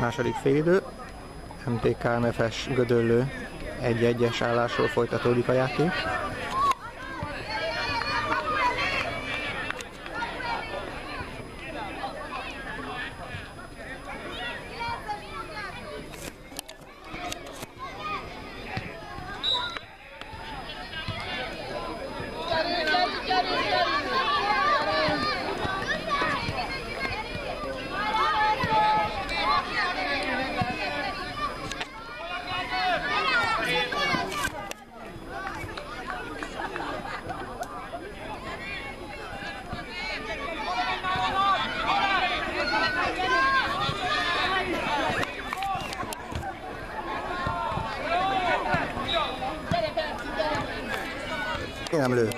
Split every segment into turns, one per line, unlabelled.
Második félidő. MTK-MFS Gödöllő egy-egyes állásról folytatódik a játék. Én nem lő.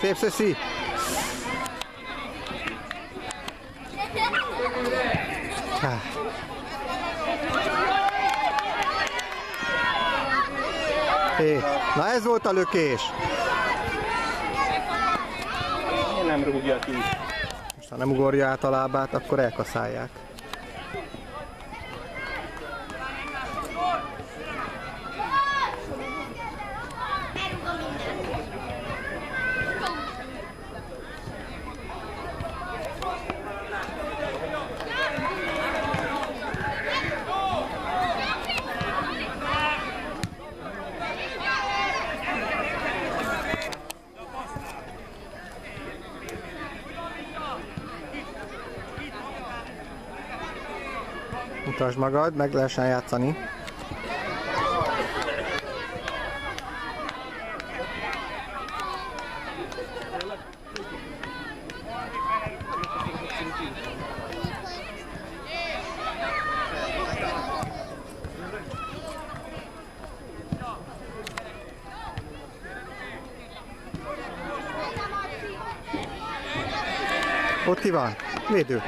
Szép szöszi! Ah. Na ez volt a lökés.
Miért nem rúgja ki?
Most ha nem ugorja át a lábát, akkor elkaszálják. Mutasd magad, meg lehessen játszani. Ott ki van? Védő.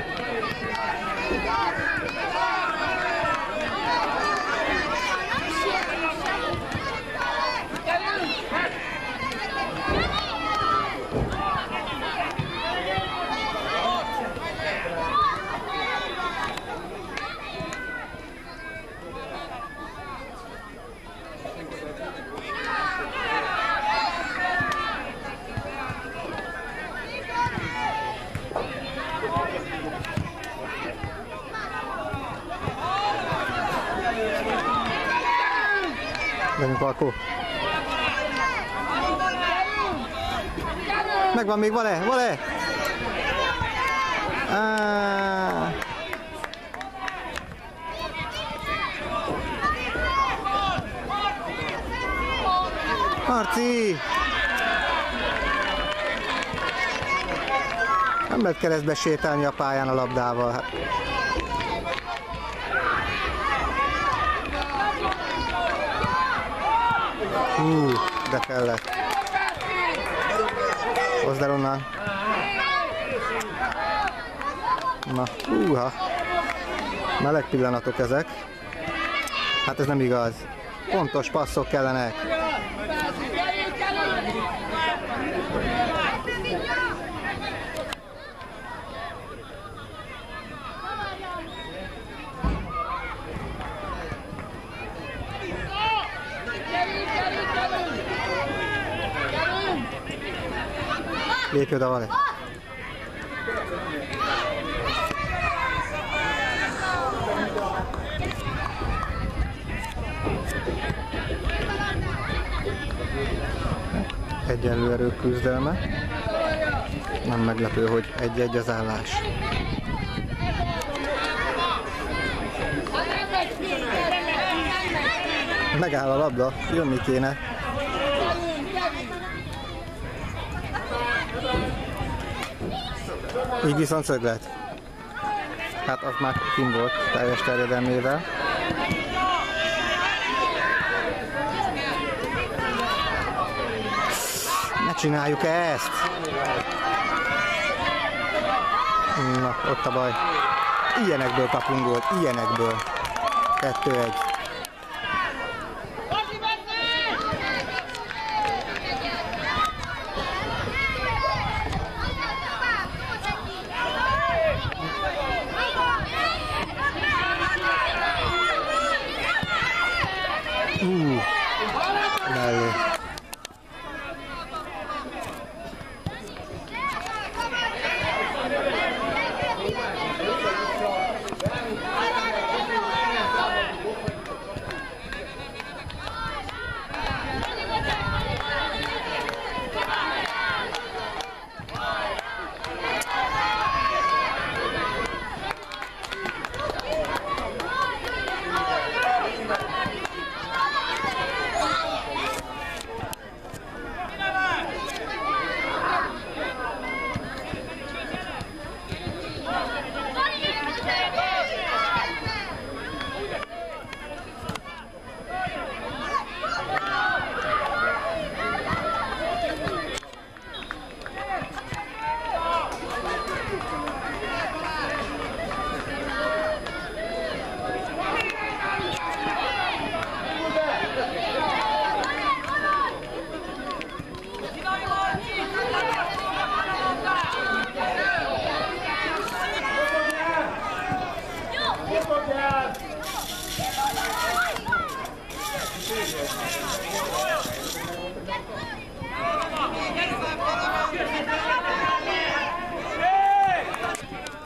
Alkó. Megvan még, van-e? Van-e? Á. Marci! Nem lehet keresztbe sétálni a pályán a labdával. Hú, de kellett. Hozd el onnan. Na, húha. Meleg pillanatok ezek. Hát ez nem igaz. Pontos passzok kellenek. Lépj oda, Vale. Egyenlő erők küzdelme. Nem meglepő, hogy egy-egy az állás. Megáll a labda, jönni kéne. Így viszont szöglet. Hát az már kim volt teljes terjedelmével. Ne csináljuk ezt! Na, ott a baj. Ilyenekből kapunk volt, ilyenekből. 2-1. Uh, mellé.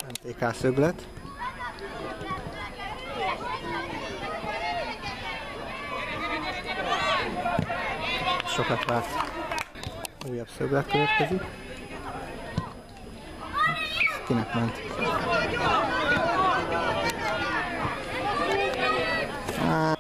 MTK szöglet. Sokat várt. Újabb szöglet következik. Kinek ment? Á,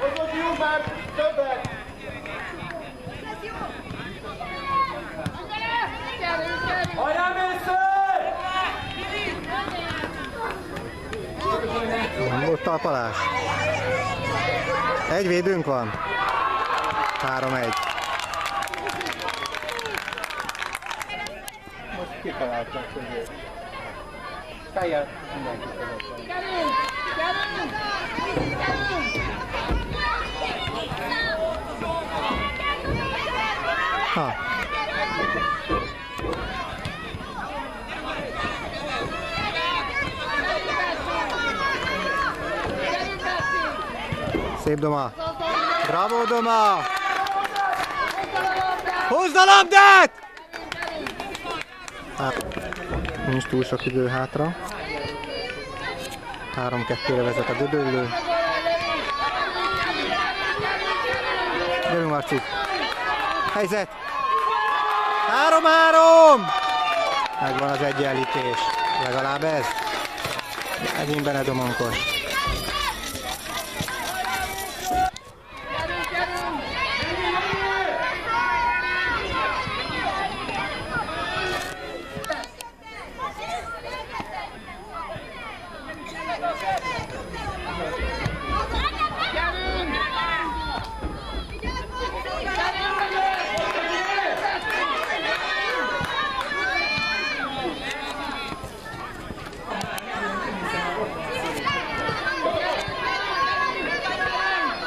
Mozogjuk már többet! Hajrá, Mésző!
Nem volt talpalás? Egy védőnk van. 3-1.
Most kitaláltak közé. Feljel mindenki között.
Ha. Szép Doma. Bravo Doma! Húzd a labdát! Hát, nincs túl sok idő hátra. 3-2-re vezet a Gödöllő. Gyerünk Marci! Helyzet! 3-3! Megvan az egyenlítés. Legalább ez. Megint Benedomonkos.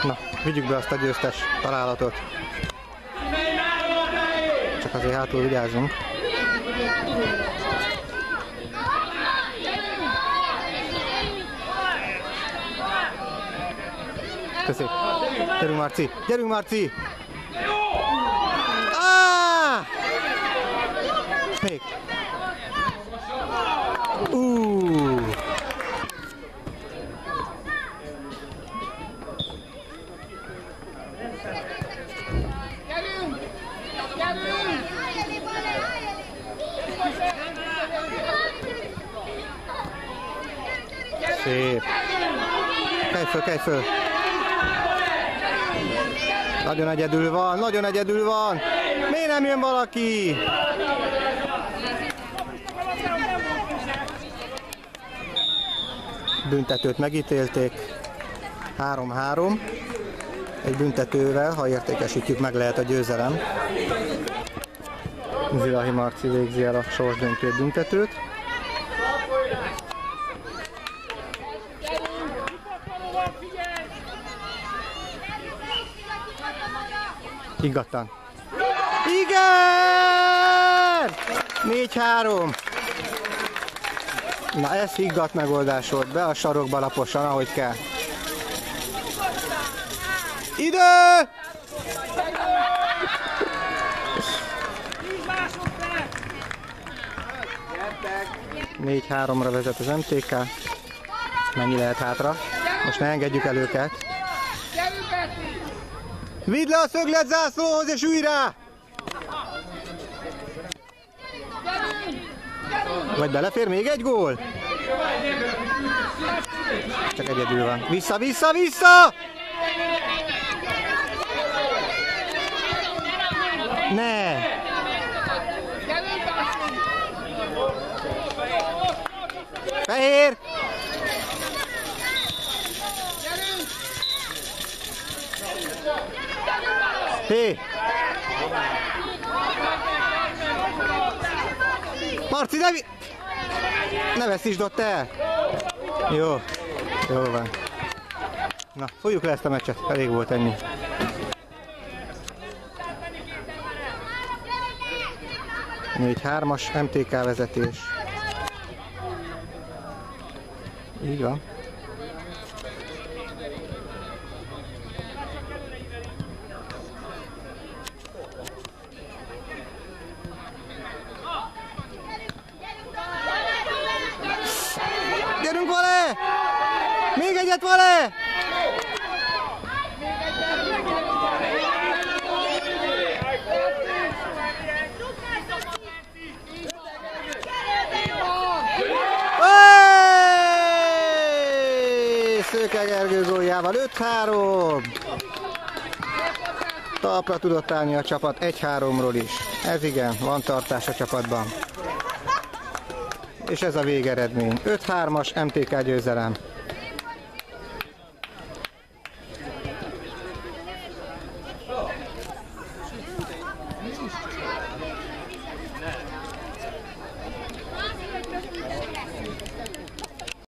Na, vigyük be azt a győztes találatot. Csak azért hátul vigyázzunk. Köszi. Gyerünk Marci! Gyerünk Marci! Ah! Még. Uh.
Gyerünk! Gyerünk!
Szép. Kelj föl. Nagyon egyedül van, nagyon egyedül van. Miért nem jön valaki? Büntetőt megítélték. 3-3. Egy büntetővel, ha értékesítjük, meg lehet a győzelem. Zilahi Marci végzi el a sorsdöntő büntetőt. Higgadtan. Igen! 4-3. Na ez higgadt megoldás volt. Be a sarokba laposan, ahogy kell. Idő! Négy háromra vezet az MTK. Mennyi lehet hátra? Most ne engedjük el őket. Vidd le a szöglet zászlóhoz és ülj rá! Vagy belefér még egy gól? Csak egyedül van. Vissza, vissza, vissza! Ne! Fehér! Hé! Marci, ne, ne veszítsd ott el! Jó, jó van. Na, fogjuk le ezt a meccset, elég volt ennyi. Négy hármas MTK vezetés. Így van. Gyerünk vele! Még egyet! Hey! Szőke Gergő góljával 5-3. Talpra tudott állni a csapat 1-3-ról is. Ez igen, van tartás a csapatban. És ez a végeredmény. 5-3-as MTK győzelem.